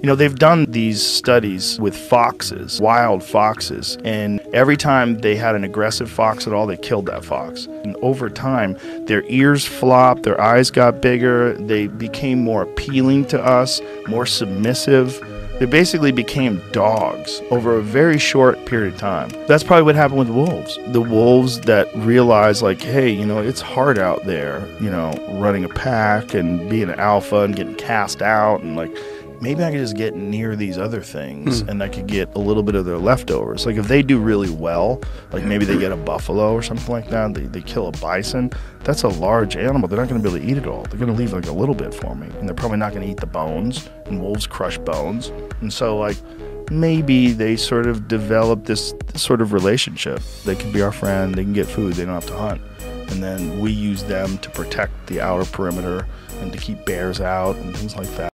You know, they've done these studies with foxes, wild foxes, and every time they had an aggressive fox at all, they killed that fox. And over time, their ears flopped, their eyes got bigger, they became more appealing to us, more submissive. They basically became dogs over a very short period of time. That's probably what happened with wolves. The wolves that realized, like, hey, you know, it's hard out there, you know, running a pack and being an alpha and getting cast out and like, maybe I could just get near these other things Hmm. and I could get a little bit of their leftovers. Like if they do really well, like maybe they get a buffalo or something like that, they, they kill a bison, that's a large animal. They're not going to be able to eat it all. They're going to leave like a little bit for me. And they're probably not going to eat the bones. And wolves crush bones. And so, like, maybe they sort of develop this, this sort of relationship. They can be our friend, they can get food, they don't have to hunt. And then we use them to protect the outer perimeter and to keep bears out and things like that.